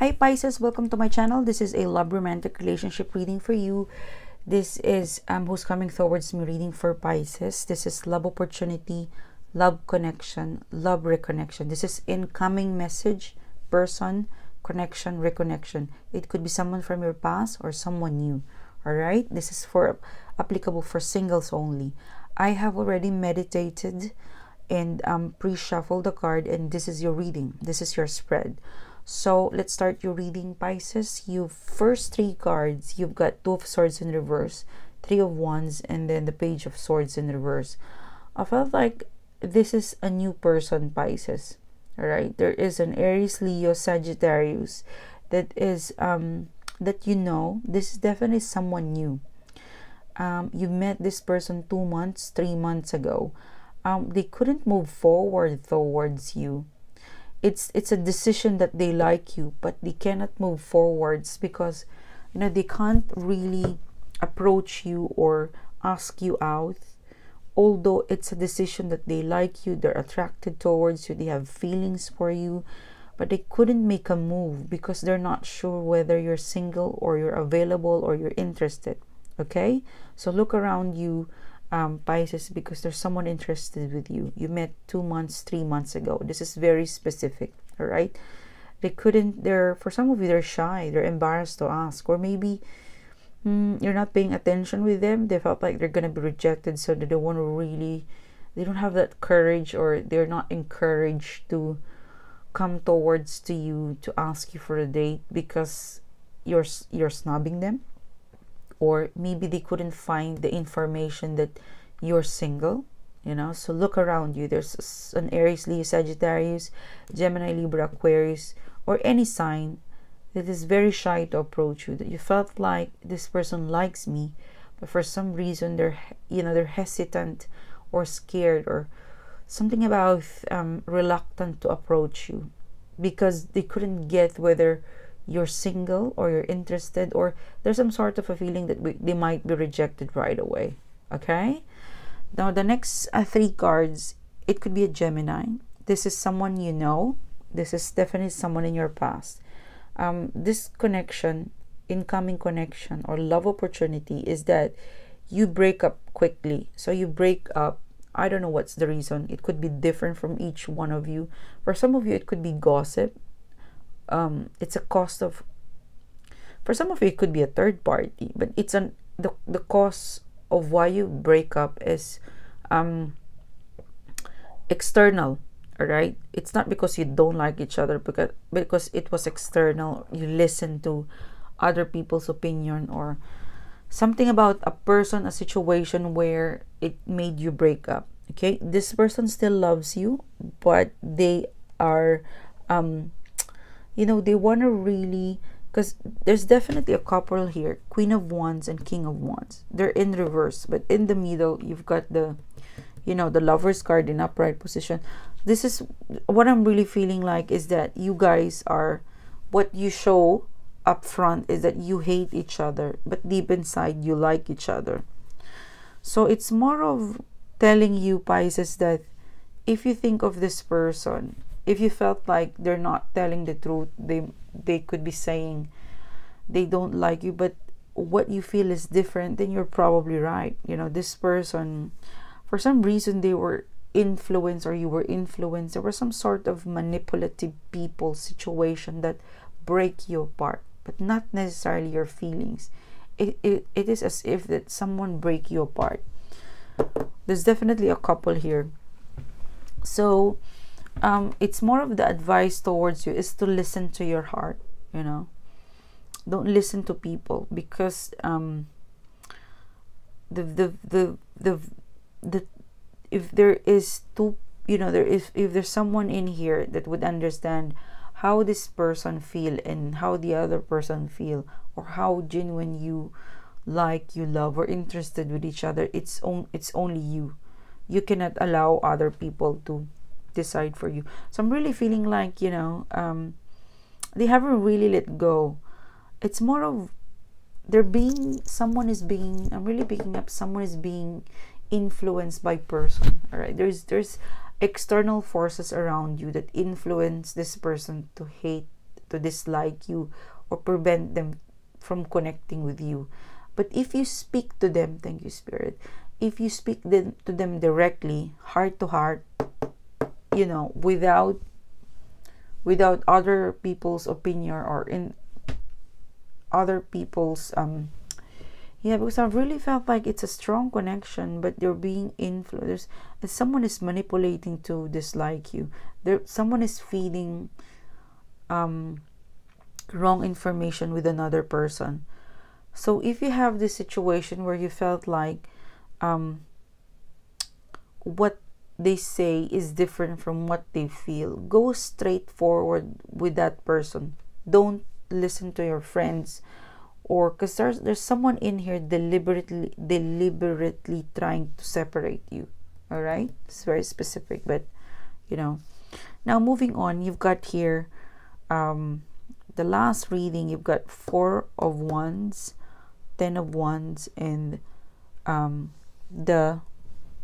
Hi Pisces, welcome to my channel. This is a love romantic relationship reading for you. This is um who's coming towards me reading for Pisces. This is love opportunity, love connection, love reconnection. This is incoming message, person, connection, reconnection. It could be someone from your past or someone new. All right? This is for applicable for singles only. I have already meditated and um, pre shuffled the card and this is your reading. This is your spread. So let's start your reading, Pisces. You first three cards, you've got two of swords in reverse, three of wands, and then the page of swords in reverse. I felt like this is a new person, Pisces. All right, there is an Aries, Leo, Sagittarius that is um that you know. This is definitely someone new. Um, you met this person two months, three months ago. Um, they couldn't move forward towards you it's it's a decision that they like you but they cannot move forwards because you know they can't really approach you or ask you out. Although it's a decision that they like you they're attracted towards you they have feelings for you but they couldn't make a move because they're not sure whether you're single or you're available or you're interested okay? So look around you um, because there's someone interested with you. You met two months, three months ago. This is very specific, all right? They couldn't, they're, for some of you, they're shy, they're embarrassed to ask, or maybe mm, you're not paying attention with them. They felt like they're going to be rejected, so they don't want to really, they don't have that courage, or they're not encouraged to come towards to you to ask you for a date because you're you're snubbing them or maybe they couldn't find the information that you're single you know? So look around you. There's an aries leo sagittarius gemini libra aquarius or any sign that is very shy to approach you that you felt like this person likes me but for some reason they're you know they're hesitant or scared or something about um, reluctant to approach you because they couldn't get whether you're single or you're interested or there's some sort of a feeling that we, they might be rejected right away okay? Now the next uh, three cards it could be a gemini. This is someone you know. This is definitely someone in your past. Um, this connection incoming connection or love opportunity is that you break up quickly. So you break up. I don't know what's the reason. It could be different from each one of you. For some of you it could be gossip um, it's a cost of for some of you it could be a third party but it's an the, the cost of why you break up is um, external all right it's not because you don't like each other because because it was external you listen to other people's opinion or something about a person a situation where it made you break up okay? This person still loves you but they are um you know they want to really because there's definitely a couple here queen of wands and king of wands. They're in reverse but in the middle you've got the you know the lovers card in upright position. This is what i'm really feeling like is that you guys are what you show up front is that you hate each other but deep inside you like each other. So it's more of telling you pisces that if you think of this person if you felt like they're not telling the truth they they could be saying they don't like you but what you feel is different then you're probably right. You know this person for some reason they were influenced or you were influenced. There was some sort of manipulative people situation that break you apart but not necessarily your feelings. It, it, it is as if that someone break you apart. There's definitely a couple here. So um, it's more of the advice towards you is to listen to your heart you know. Don't listen to people because um, the, the the the the if there is two you know there is if there's someone in here that would understand how this person feel and how the other person feel or how genuine you like you love or interested with each other it's on it's only you. You cannot allow other people to decide for you. So I'm really feeling like, you know, um, they haven't really let go. It's more of they're being, someone is being, I'm really picking up, someone is being influenced by person. All right. There's, there's external forces around you that influence this person to hate to dislike you or prevent them from connecting with you. But if you speak to them, thank you, Spirit, if you speak them, to them directly, heart to heart, you know, without without other people's opinion or in other people's um yeah because i really felt like it's a strong connection but you're being influenced someone is manipulating to dislike you. There someone is feeding um wrong information with another person. So if you have this situation where you felt like um what they say is different from what they feel. Go straight forward with that person. Don't listen to your friends or because there's there's someone in here deliberately deliberately trying to separate you. All right it's very specific but you know. Now moving on you've got here um the last reading you've got four of wands ten of wands and um the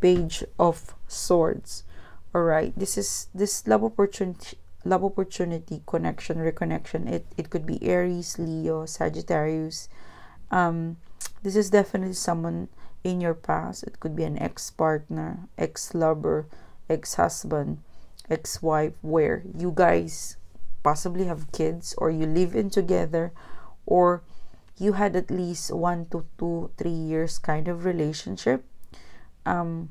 page of swords. All right this is this love opportunity love opportunity connection reconnection. It it could be aries leo sagittarius. Um this is definitely someone in your past. It could be an ex-partner ex-lover ex-husband ex-wife where you guys possibly have kids or you live in together or you had at least one to two three years kind of relationship um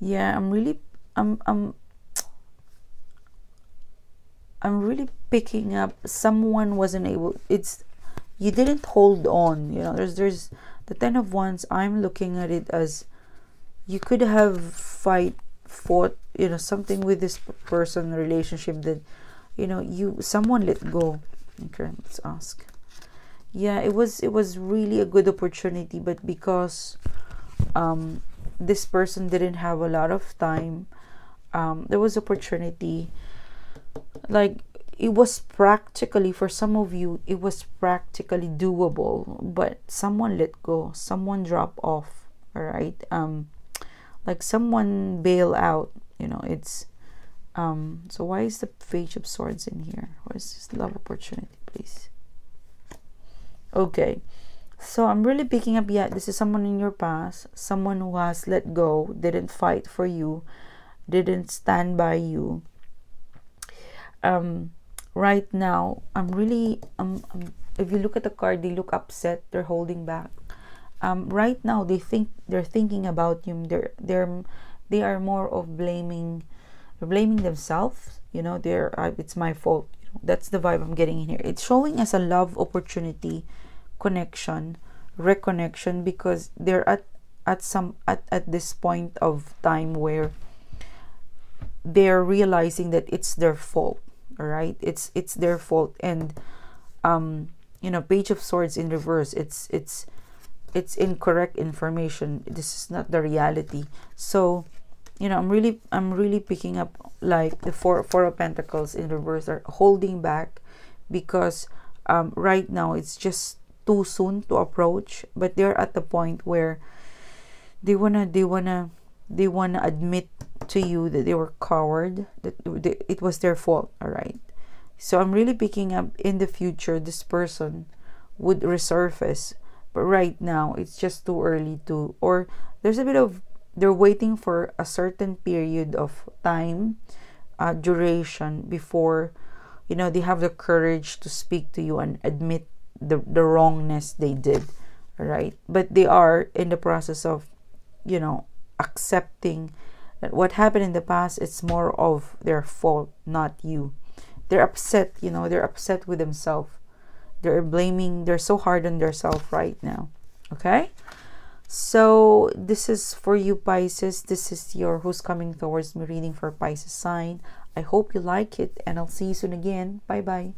yeah i'm really i'm i'm i'm really picking up. Someone wasn't able it's you didn't hold on you know there's there's the ten of wands. I'm looking at it as you could have fight fought you know something with this person relationship that you know you someone let go. Okay let's ask yeah it was it was really a good opportunity but because um this person didn't have a lot of time um there was opportunity. Like it was practically for some of you it was practically doable but someone let go someone drop off all right um like someone bail out you know it's um so why is the page of swords in here? What is this love opportunity please Okay. So I'm really picking up, yeah, this is someone in your past, someone who has let go, didn't fight for you, didn't stand by you. Um, right now, I'm really, um, um, if you look at the card, they look upset, they're holding back. Um, right now, they think they're thinking about you. They're they're they are more of blaming, blaming themselves. You know, they're uh, it's my fault. That's the vibe I'm getting in here. It's showing as a love opportunity connection reconnection because they're at at some at, at this point of time where they're realizing that it's their fault all right it's it's their fault. And um you know page of swords in reverse it's it's it's incorrect information. This is not the reality. So you know i'm really i'm really picking up like the four four of pentacles in reverse are holding back because um right now it's just too soon to approach but they're at the point where they wanna they wanna they wanna admit to you that they were coward that they, it was their fault all right so i'm really picking up in the future this person would resurface but right now it's just too early to or there's a bit of they're waiting for a certain period of time uh, duration before you know they have the courage to speak to you and admit the, the wrongness they did right? But they are in the process of you know accepting that what happened in the past it's more of their fault not you. They're upset you know they're upset with themselves. They're blaming they're so hard on themselves right now okay so this is for you pisces. This is your who's coming towards me reading for pisces sign. I hope you like it and i'll see you soon again. Bye bye